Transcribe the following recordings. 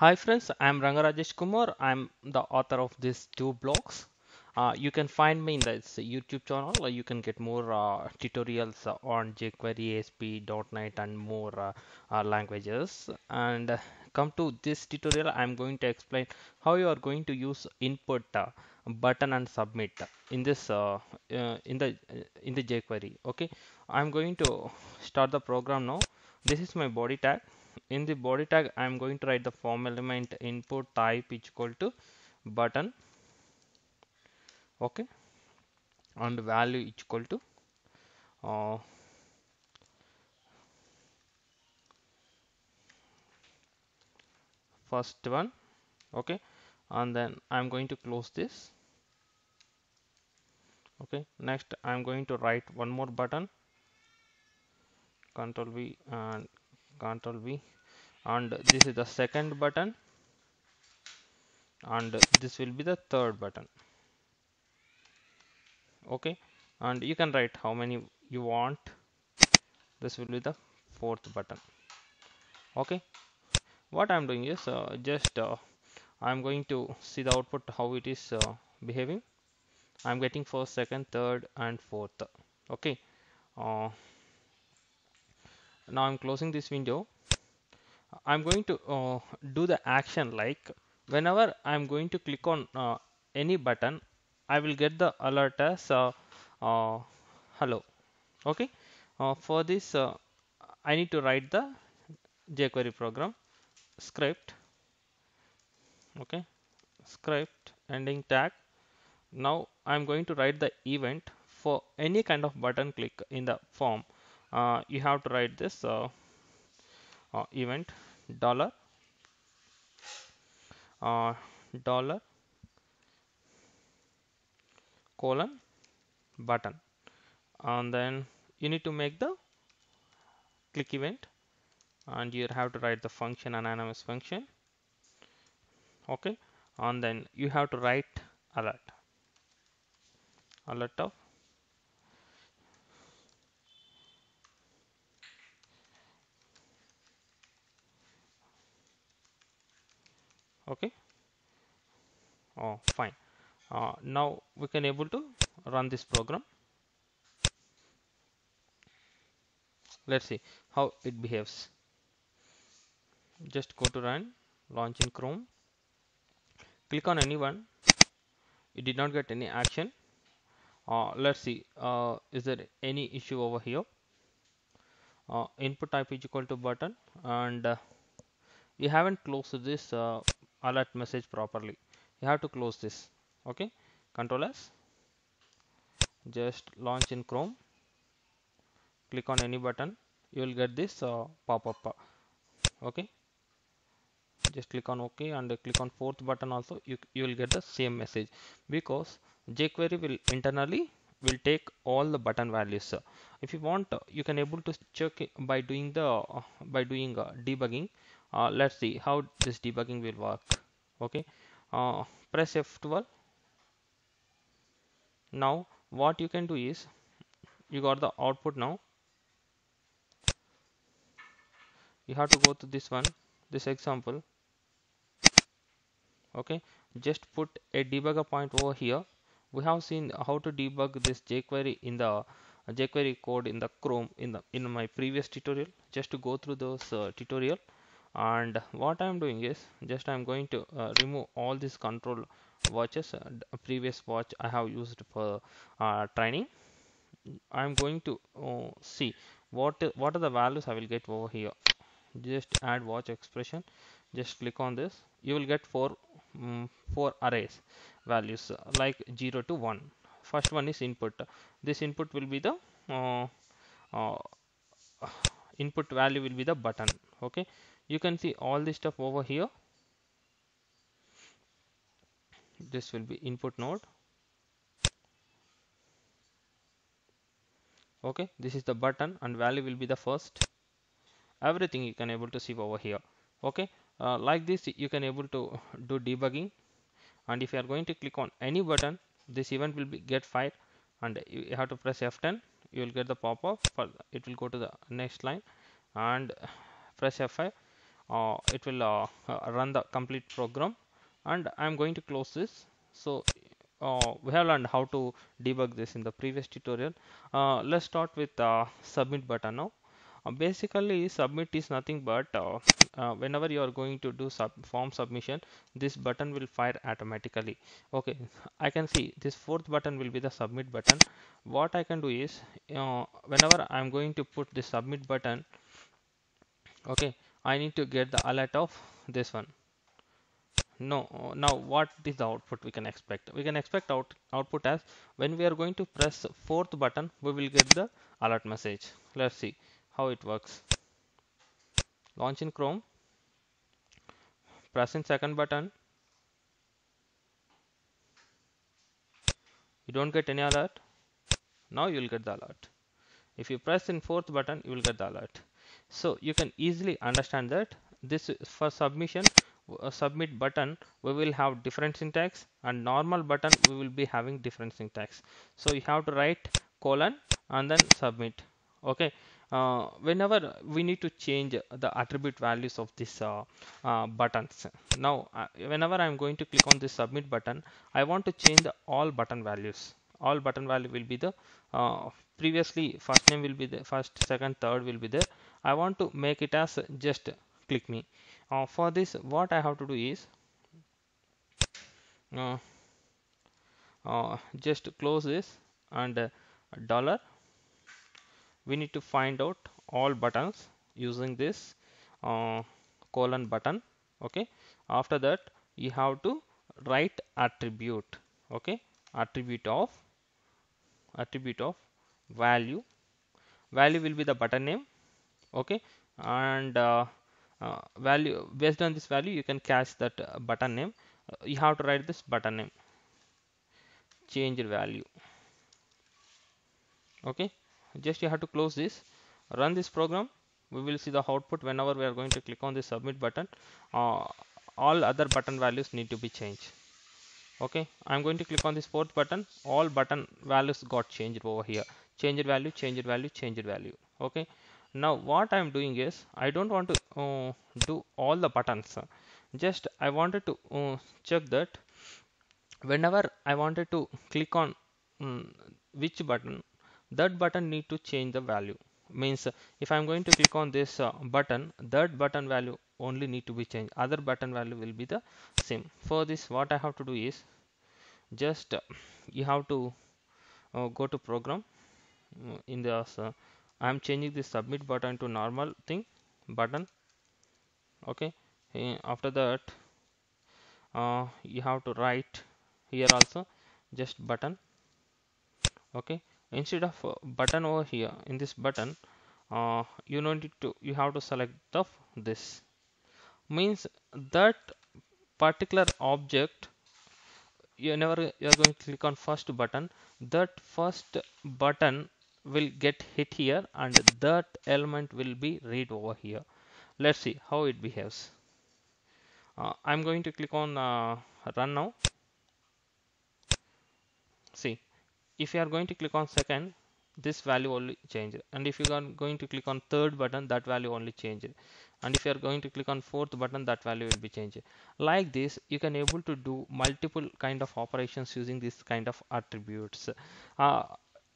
Hi friends, I'm Ranga Rajesh Kumar. I'm the author of these two blogs. Uh, you can find me in the YouTube channel. Uh, you can get more uh, tutorials on jQuery, ASP, .NET and more uh, uh, languages. And uh, come to this tutorial, I'm going to explain how you are going to use input button and submit in this in the in the jQuery. Okay, I'm going to start the program now. This is my body tag in the body tag I am going to write the form element input type equal to button. Okay. And value equal to uh, first one. Okay. And then I'm going to close this. Okay. Next I'm going to write one more button. Control V and control V. And this is the second button. And this will be the third button. Okay. And you can write how many you want. This will be the fourth button. Okay. What I'm doing is uh, just uh, I'm going to see the output how it is uh, behaving. I'm getting first second third and fourth. Okay. Uh, now I'm closing this window. I'm going to uh, do the action like whenever I'm going to click on uh, any button I will get the alert as uh, uh, hello. Okay? Uh, for this I need to write the jQuery program. Script. Okay? Script ending tag. Now I'm going to write the event for any kind of button click in the form. uh, you have to write this uh, uh, event dollar uh, dollar colon button. And then you need to make the click event and you have to write the function anonymous function. Okay? And then you have to write alert. Alert of okay. Oh fine. Uh, now we can able to run this program. Let's see how it behaves. Just go to run launch in chrome. Click on anyone it did not get any action. Uh, let's see uh, is there any issue over here? Uh, input type is equal to button and uh, you haven't closed this uh, alert message properly. You have to close this. Okay? Control s. Just launch in chrome. Click on any button. You will get this uh, pop-up. Okay? Just click on ok and click on fourth button also. You, you will get the same message. Because jQuery will internally will take all the button values. If you want you can able to check by doing the by doing uh, debugging uh, let's see how this debugging will work. Okay. Uh, press F12 now what you can do is you got the output now. You have to go to this one this example. Okay. Just put a debugger point over here. We have seen how to debug this jQuery in the jQuery code in the Chrome in the in my previous tutorial. Just to go through those uh, tutorial and what I'm doing is just I'm going to uh, remove all these control watches. Uh, previous watch I have used for uh, training. I'm going to uh, see what what are the values I will get over here. Just add watch expression. Just click on this. You will get four um, four arrays values uh, like 0 to 1 first one is input. This input will be the uh, input value will be the button. Okay you can see all this stuff over here. This will be input node. Okay this is the button and value will be the first. Everything you can able to see over here. Okay uh, like this you can able to do debugging. And if you are going to click on any button this event will be get fired and you have to press F10 you will get the pop-up for it will go to the next line. And press F5 uh, it will uh, uh, run the complete program. And I'm going to close this. So uh, we have learned how to debug this in the previous tutorial. Uh, let's start with uh, submit button now. Uh, basically submit is nothing but uh, uh, whenever you are going to do sub form submission this button will fire automatically. Okay I can see this fourth button will be the submit button. What I can do is uh, whenever I'm going to put the submit button okay I need to get the alert of this one. No now what is the output we can expect? We can expect out output as when we are going to press fourth button we will get the alert message. Let's see how it works. Launch in chrome. Press in second button. You don't get any alert. Now you will get the alert. If you press in fourth button you will get the alert so you can easily understand that this for submission uh, submit button we will have different syntax and normal button we will be having different syntax. So you have to write colon and then submit. Okay? Uh, whenever we need to change the attribute values of this uh, uh, buttons. Now uh, whenever I'm going to click on this submit button I want to change the all button values. All button value will be the uh, previously first name will be the first second third will be there. I want to make it as just click me. Uh, for this what I have to do is uh, uh, just close this and uh, dollar. We need to find out all buttons using this uh, colon button okay? After that you have to write attribute okay? Attribute of attribute of value. Value will be the button name okay? And uh, uh, value based on this value you can catch that uh, button name. Uh, you have to write this button name. Change value. Okay? Just you have to close this. Run this program. We will see the output whenever we are going to click on the submit button. Uh, all other button values need to be changed. Okay? I'm going to click on this fourth button. All button values got changed over here change it value change it value change it value. Okay? Now what i'm doing is i don't want to uh, do all the buttons. Just i wanted to uh, check that whenever i wanted to click on um, which button that button need to change the value. Means if i'm going to click on this uh, button that button value only need to be changed. Other button value will be the same. For this what i have to do is just uh, you have to uh, go to program in the uh, i'm changing the submit button to normal thing button. Okay. After that uh, you have to write here also just button. Okay. Instead of uh, button over here in this button uh, you need to you have to select the this. Means that particular object whenever you are going to click on first button. That first button will get hit here and that element will be read over here. Let's see how it behaves. Uh, I'm going to click on uh, run now. See if you are going to click on second this value only change and if you are going to click on third button that value only change and if you are going to click on fourth button that value will be changed. Like this you can able to do multiple kind of operations using this kind of attributes. Uh,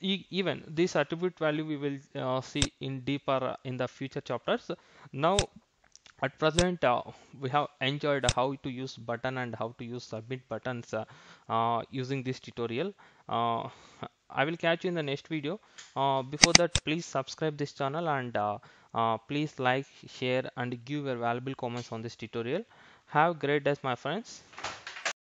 even this attribute value we will uh, see in deeper uh, in the future chapters. Now at present uh, we have enjoyed how to use button and how to use submit buttons uh, uh, using this tutorial. Uh, I will catch you in the next video. Uh, before that please subscribe this channel and please like share and give your valuable comments on this tutorial. Have great days my friends